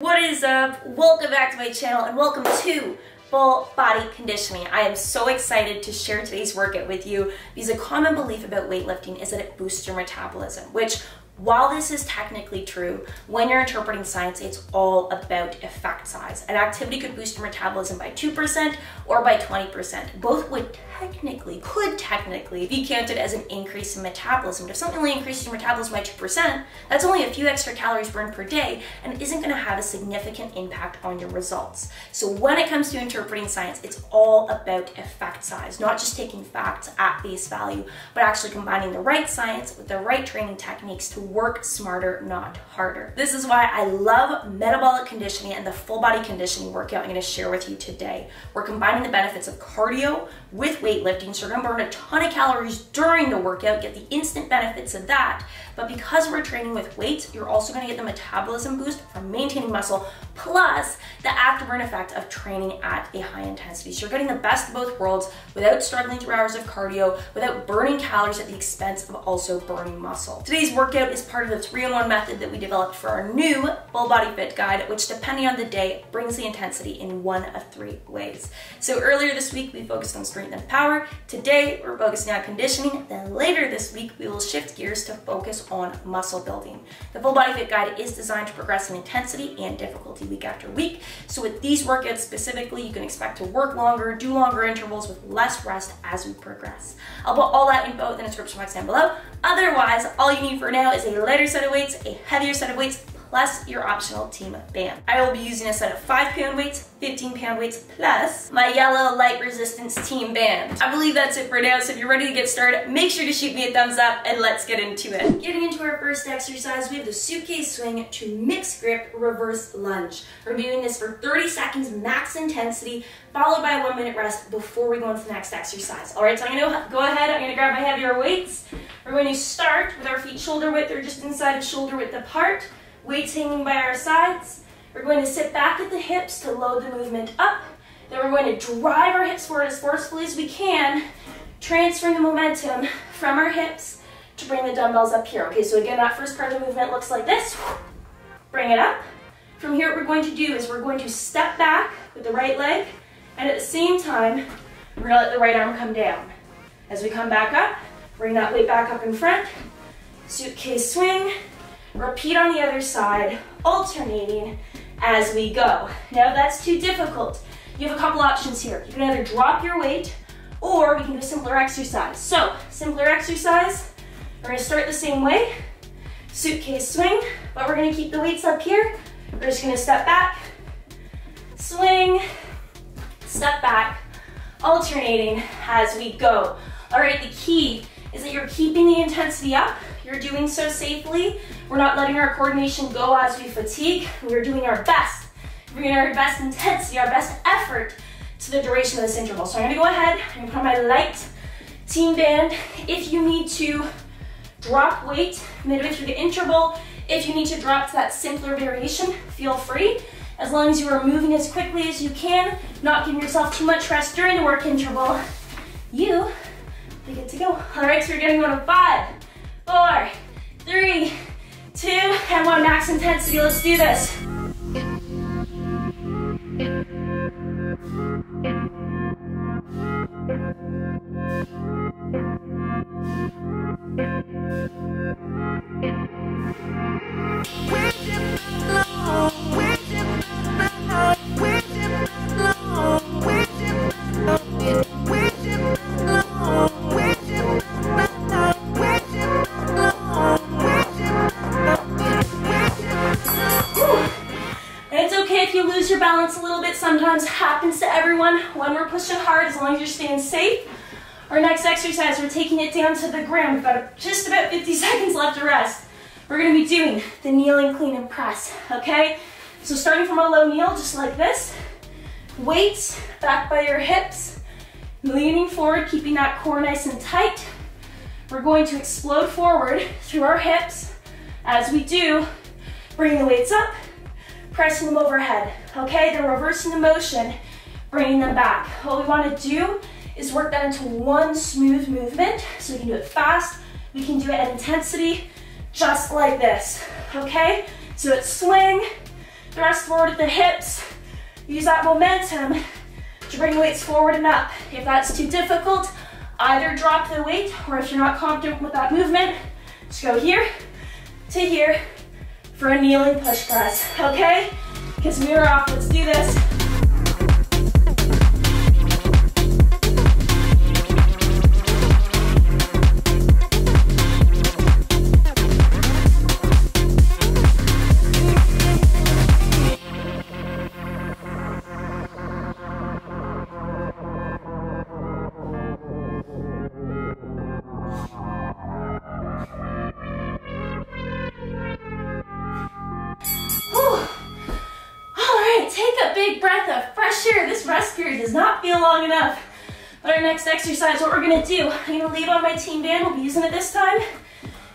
What is up? Welcome back to my channel and welcome to Full Body Conditioning. I am so excited to share today's workout with you because a common belief about weightlifting is that it boosts your metabolism, which while this is technically true, when you're interpreting science, it's all about effect size. An activity could boost your metabolism by 2% or by 20%. Both would technically, could technically be counted as an increase in metabolism. If something only increases your metabolism by 2%, that's only a few extra calories burned per day and isn't gonna have a significant impact on your results. So when it comes to interpreting science, it's all about effect size, not just taking facts at face value, but actually combining the right science with the right training techniques to work smarter, not harder. This is why I love metabolic conditioning and the full body conditioning workout I'm gonna share with you today. We're combining the benefits of cardio with weightlifting, so you're gonna burn a ton of calories during the workout, get the instant benefits of that. But because we're training with weights, you're also gonna get the metabolism boost from maintaining muscle, plus the afterburn effect of training at a high intensity. So you're getting the best of both worlds without struggling through hours of cardio, without burning calories at the expense of also burning muscle. Today's workout is part of the three-in-one method that we developed for our new full body fit guide, which depending on the day, brings the intensity in one of three ways. So earlier this week, we focused on strength and power. Today, we're focusing on conditioning. Then later this week, we will shift gears to focus on muscle building. The full body fit guide is designed to progress in intensity and difficulty week after week. So with these workouts specifically, you can expect to work longer, do longer intervals with less rest as we progress. I'll put all that info in the description box down below. Otherwise, all you need for now is a lighter set of weights, a heavier set of weights, plus your optional team band. I will be using a set of 5 pound weights, 15 pound weights, plus my yellow light resistance team band. I believe that's it for now, so if you're ready to get started, make sure to shoot me a thumbs up and let's get into it. Getting into our first exercise, we have the suitcase swing to mixed grip reverse lunge. We're doing this for 30 seconds, max intensity, followed by a one minute rest before we go into the next exercise. All right, so I'm gonna go ahead, I'm gonna grab my heavier weights. We're going to start with our feet shoulder width or just inside of shoulder width apart weights hanging by our sides. We're going to sit back at the hips to load the movement up. Then we're going to drive our hips forward as forcefully as we can, transferring the momentum from our hips to bring the dumbbells up here. Okay, so again, that first part of the movement looks like this. Bring it up. From here, what we're going to do is we're going to step back with the right leg, and at the same time, we're gonna let the right arm come down. As we come back up, bring that weight back up in front, suitcase swing, Repeat on the other side, alternating as we go. Now that's too difficult, you have a couple options here. You can either drop your weight or we can do a simpler exercise. So, simpler exercise, we're gonna start the same way, suitcase swing, but we're gonna keep the weights up here. We're just gonna step back, swing, step back, alternating as we go. All right, the key is that you're keeping the intensity up, you're doing so safely. We're not letting our coordination go as we fatigue. We're doing our best, We're bringing our best intensity, our best effort to the duration of this interval. So I'm gonna go ahead, I'm put on my light team band. If you need to drop weight midway through the interval, if you need to drop to that simpler variation, feel free. As long as you are moving as quickly as you can, not giving yourself too much rest during the work interval, you are good to go. All right, so we're getting on a five, four, three, two, and one. Max intensity. Let's do this. Sometimes happens to everyone when we're pushing hard, as long as you're staying safe. Our next exercise, we're taking it down to the ground. We've got just about 50 seconds left to rest. We're gonna be doing the kneeling clean and press, okay? So starting from a low kneel, just like this. Weights back by your hips. Leaning forward, keeping that core nice and tight. We're going to explode forward through our hips. As we do, bringing the weights up, pressing them overhead. Okay, then reversing the motion, bringing them back. What we wanna do is work that into one smooth movement. So we can do it fast, we can do it at intensity, just like this, okay? So it's swing, Thrust forward at the hips. Use that momentum to bring weights forward and up. If that's too difficult, either drop the weight, or if you're not confident with that movement, just go here to here for a kneeling push press, okay? Because we are off, let's do this. Next exercise, what we're gonna do, I'm gonna leave on my team band, we'll be using it this time.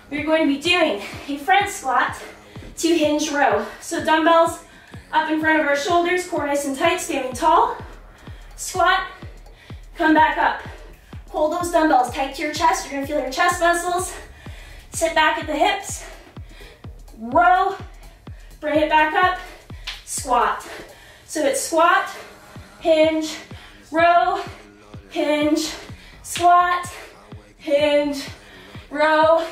We're going to be doing a front squat to hinge row. So dumbbells up in front of our shoulders, core nice and tight, standing tall. Squat, come back up. Hold those dumbbells tight to your chest, you're gonna feel your chest muscles. Sit back at the hips, row, bring it back up, squat. So it's squat, hinge, row, hinge, squat, hinge, row,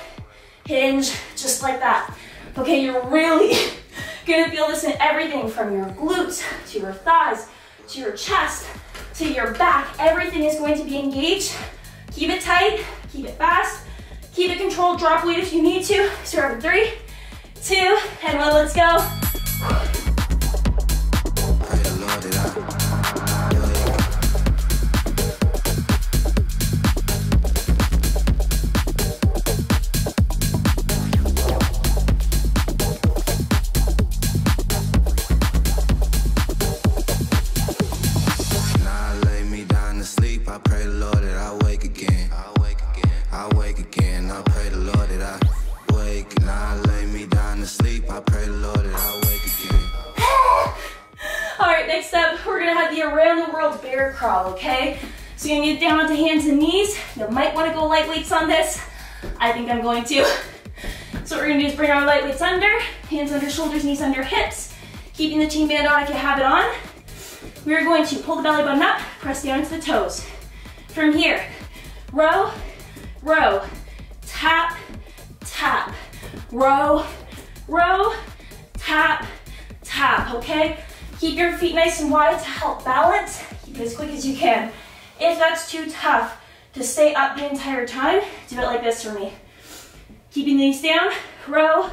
hinge, just like that. Okay, you're really gonna feel this in everything from your glutes to your thighs to your chest to your back. Everything is going to be engaged. Keep it tight, keep it fast, keep it controlled. Drop weight if you need to. Start with three, two, and one. Let's go. Light weights on this? I think I'm going to. So what we're gonna do is bring our light weights under, hands under shoulders, knees under hips, keeping the team band on if you have it on. We're going to pull the belly button up, press down to the toes. From here, row, row, tap, tap, row, row, tap, tap, okay? Keep your feet nice and wide to help balance. Keep it as quick as you can. If that's too tough, to stay up the entire time, do it like this for me. Keeping these down, row,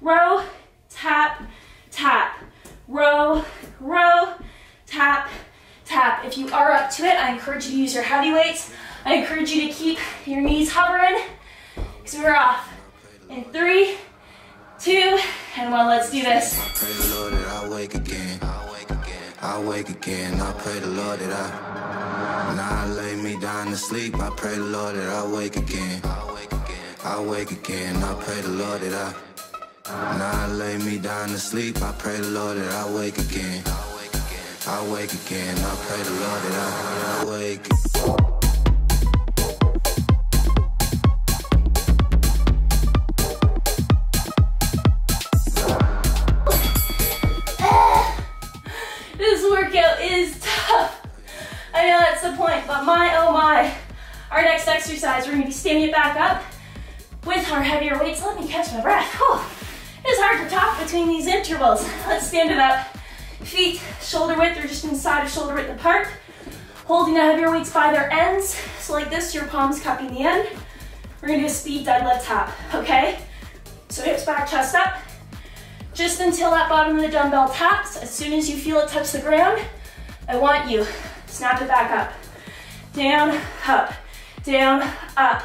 row, tap, tap, row, row, tap, tap. If you are up to it, I encourage you to use your heavy weights. I encourage you to keep your knees hovering because we're off. In three, two, and one. Let's do this. I wake again. I pray the Lord that I. Now I lay me down to sleep. I pray the Lord that I wake again. I wake again. I pray the Lord that I. Now I lay me down to sleep. I pray the Lord that I wake again. I wake again. I wake again. I pray the Lord that I, I wake. Between these intervals. Let's stand it up. Feet shoulder width or just inside of shoulder width apart. Holding the heavier weights by their ends. So like this, your palms cupping the end. We're gonna do a speed deadlift tap, okay? So hips back, chest up. Just until that bottom of the dumbbell taps. As soon as you feel it touch the ground, I want you Snap it back up. Down, up, down, up.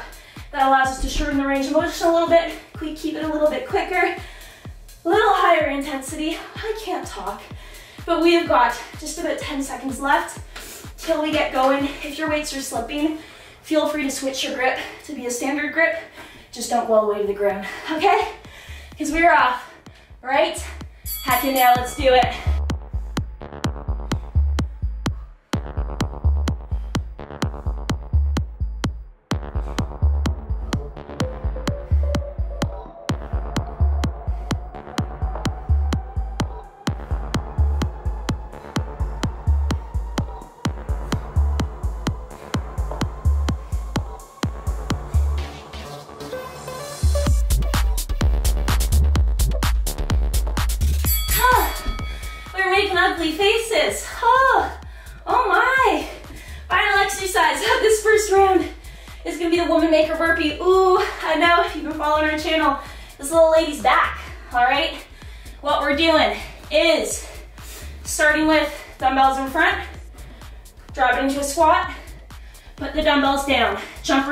That allows us to shorten the range of motion a little bit. Keep it a little bit quicker, little higher intensity. I can't talk, but we have got just about 10 seconds left till we get going. If your weights are slipping, feel free to switch your grip to be a standard grip. Just don't go away to the ground, okay? Because we're off, right? Heck now, let's do it.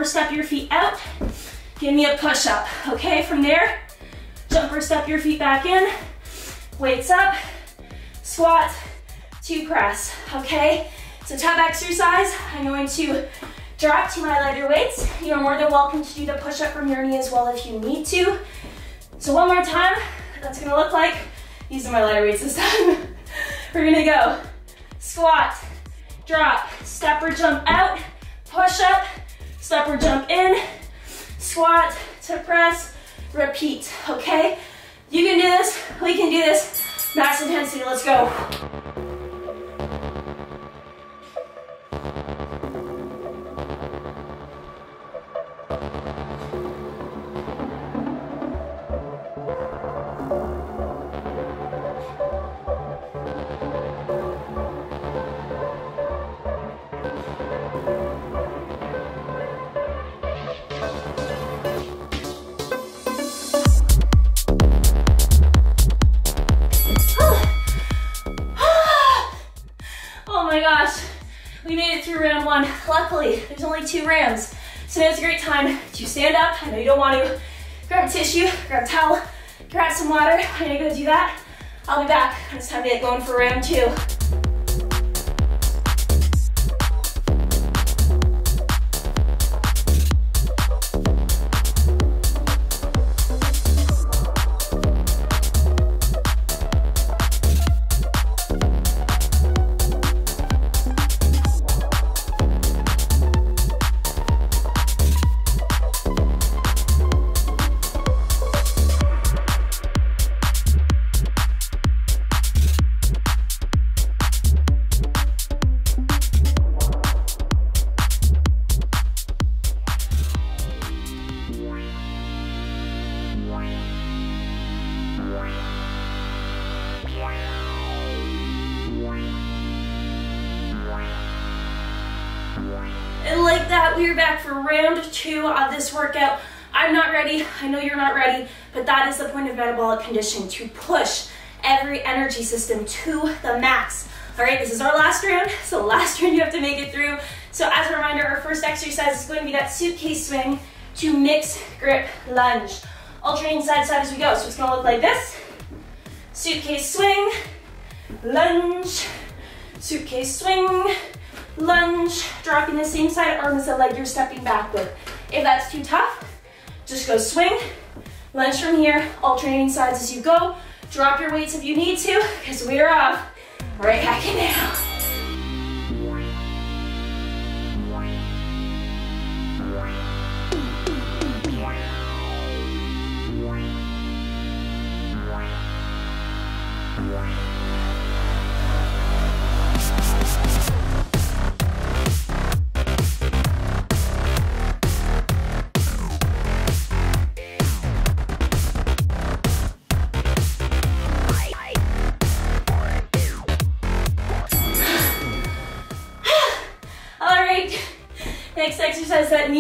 Step your feet out, give me a push up, okay? From there, jump or step your feet back in, weights up, squat, to press, okay? So top exercise, I'm going to drop to my lighter weights. You're more than welcome to do the push-up from your knee as well if you need to. So one more time, that's gonna look like, using my lighter weights this time. We're gonna go squat, drop, step or jump out, push up, step or jump in, squat to press, repeat, okay? You can do this, we can do this, max intensity, let's go. Two rounds. So now it's a great time to stand up. I know you don't want to. Grab a tissue, grab a towel, grab some water. I'm gonna go do that. I'll be back. It's time to get going for round two. We are back for round two of this workout. I'm not ready, I know you're not ready, but that is the point of metabolic conditioning, to push every energy system to the max. All right, this is our last round, so last round you have to make it through. So as a reminder, our first exercise is going to be that suitcase swing to mix grip lunge. Alternating side to side as we go. So it's gonna look like this. Suitcase swing, lunge, suitcase swing, lunge, dropping the same side arm as the leg you're stepping back with. If that's too tough, just go swing, lunge from here, alternating sides as you go. Drop your weights if you need to, because we are off. Right back in now.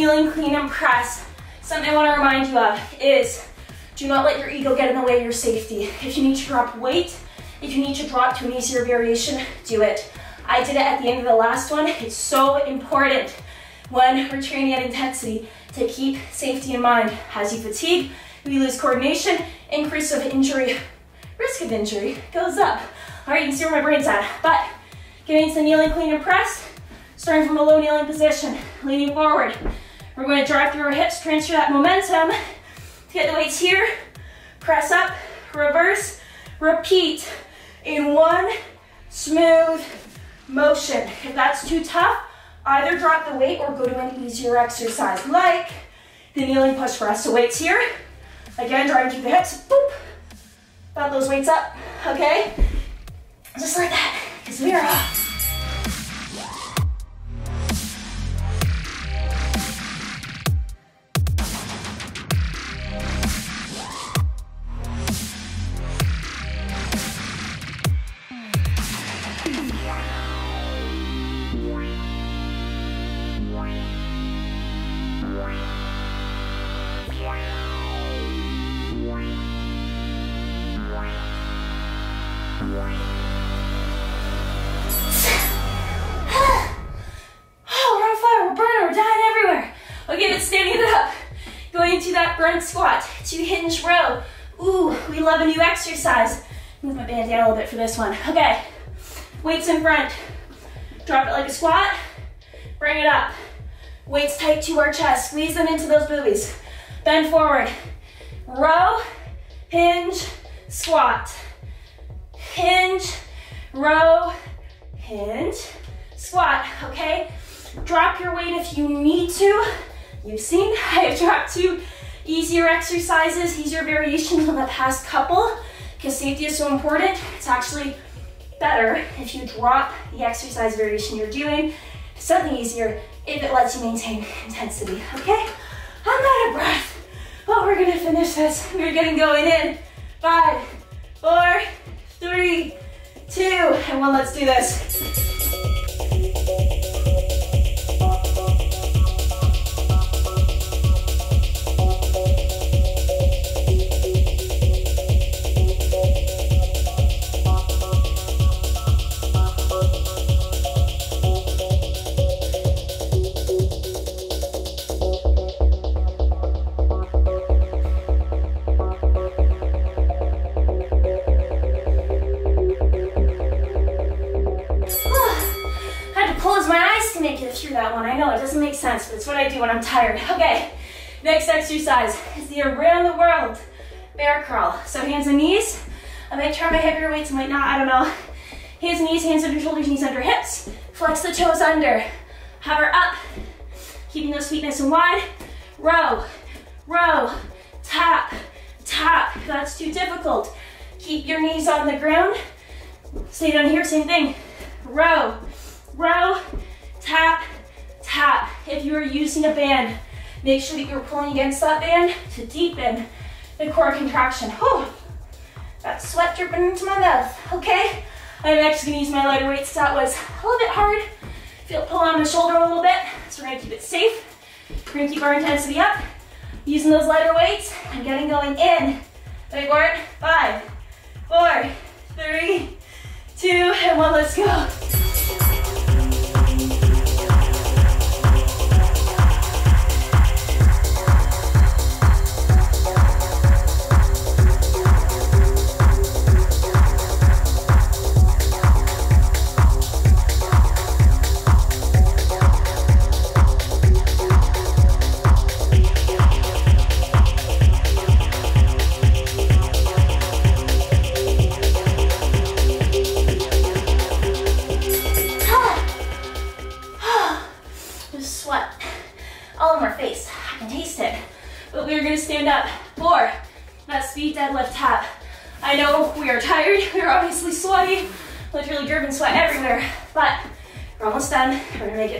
Kneeling clean and press. Something I wanna remind you of is do not let your ego get in the way of your safety. If you need to drop weight, if you need to drop to an easier variation, do it. I did it at the end of the last one. It's so important when we're training at intensity to keep safety in mind. As you fatigue, we lose coordination, increase of injury, risk of injury goes up. All right, you can see where my brain's at. But getting to kneeling clean and press, starting from a low kneeling position, leaning forward, we're going to drive through our hips, transfer that momentum. Get the weights here, press up, reverse, repeat in one smooth motion. If that's too tough, either drop the weight or go to an easier exercise, like the kneeling push press. So weights here, again, driving through the hips, boop, Got those weights up, okay? Just like that, because we are off. Ooh, we love a new exercise. Move my band down a little bit for this one. Okay, weights in front. Drop it like a squat, bring it up. Weights tight to our chest, squeeze them into those boobies. Bend forward, row, hinge, squat. Hinge, row, hinge, squat, okay? Drop your weight if you need to. You've seen I've dropped two easier exercises, easier variations on the past couple, because safety is so important. It's actually better if you drop the exercise variation you're doing to something easier if it lets you maintain intensity, okay? I'm out of breath, but we're gonna finish this. We're getting going in. Five, four, three, two, and one. Let's do this. Tired. Okay, next exercise is the around the world bear crawl. So hands and knees. I might try my heavier weights, I might not, I don't know. Hands and knees, hands under shoulders, knees under hips. Flex the toes under. Hover up, keeping those feet nice and wide. Row, row, tap, tap. That's too difficult, keep your knees on the ground. Stay down here, same thing. Row, row, tap, tap. If you are using a band, make sure that you're pulling against that band to deepen the core contraction. Whew. That sweat dripping into my mouth, okay? I'm actually gonna use my lighter weights. That was a little bit hard. Feel pull on my shoulder a little bit. So we're gonna keep it safe. We're gonna keep our intensity up. Using those lighter weights and getting going in. Big work. Five, four, three, two, and one. Let's go.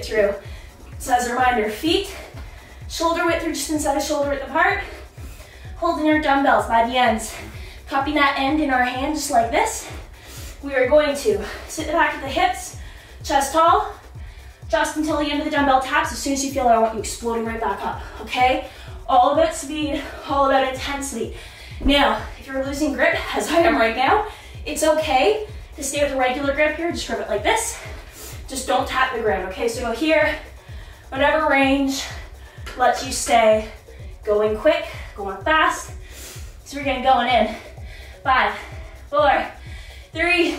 Through. So as a reminder, feet shoulder width or just inside of shoulder width apart. Holding your dumbbells by the ends. Cupping that end in our hand just like this. We are going to sit the back of the hips, chest tall, just until the end of the dumbbell taps. As soon as you feel it, I want you exploding right back up, okay? All about speed, all about intensity. Now, if you're losing grip, as I am right now, it's okay to stay with a regular grip here. Just grip it like this. Just don't tap the ground, okay? So go here, whatever range lets you stay going quick, going fast. So we're getting going in. Five, four, three,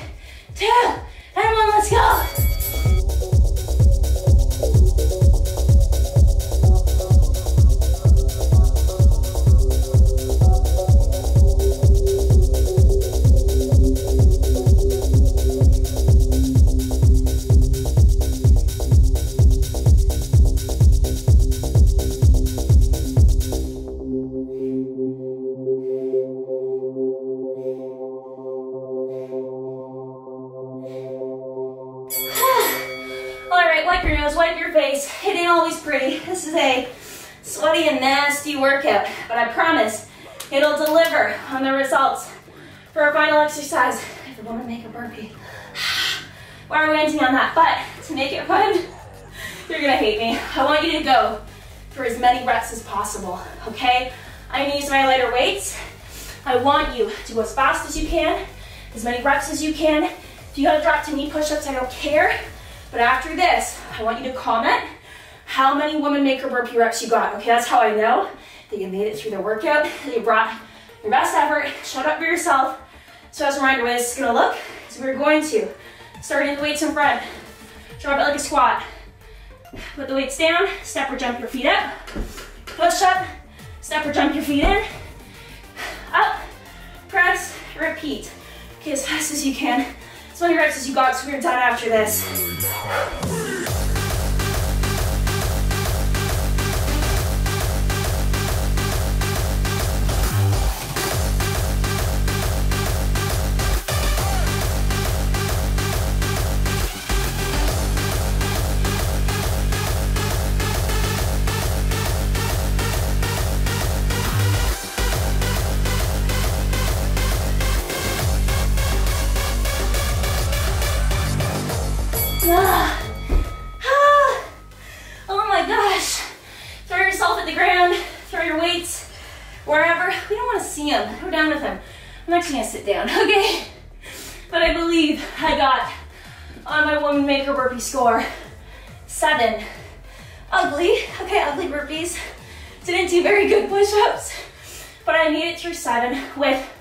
two, and one, let's go. Workout, but I promise it'll deliver on the results. For our final exercise, if you want to make a burpee, We're orienting on that, but to make it fun, you're gonna hate me. I want you to go for as many reps as possible, okay? I'm gonna use my lighter weights. I want you to go as fast as you can, as many reps as you can. If you gotta drop to knee push-ups, I don't care. But after this, I want you to comment how many woman maker burpee reps you got. Okay, that's how I know that you made it through the workout, that you brought your best effort, showed up for yourself. So as a reminder, what this is gonna look, so we're going to. Start in the weights in front, drop it like a squat. Put the weights down, step or jump your feet up, push up, step or jump your feet in, up, press, repeat. Okay, as fast as you can, as many reps as you got, so we're done after this.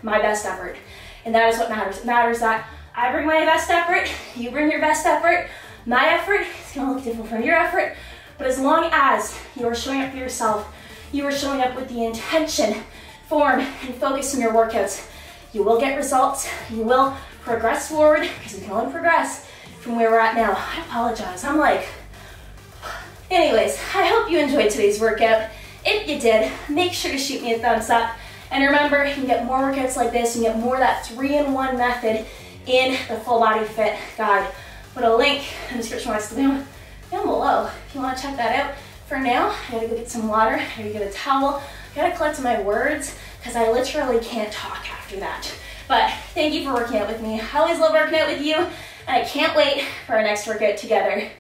My best effort. And that is what matters. It matters that I bring my best effort, you bring your best effort. My effort is gonna look different from your effort, but as long as you are showing up for yourself, you are showing up with the intention, form, and focus in your workouts, you will get results, you will progress forward, because we can only progress from where we're at now. I apologize, I'm like, anyways, I hope you enjoyed today's workout. If you did, make sure to shoot me a thumbs up. And remember, you can get more workouts like this, you can get more of that three-in-one method in the Full Body Fit Guide. Put a link in the description box down, down below if you want to check that out. For now, I gotta go get some water, I gotta get a towel, I gotta collect my words because I literally can't talk after that. But thank you for working out with me. I always love working out with you, and I can't wait for our next workout together.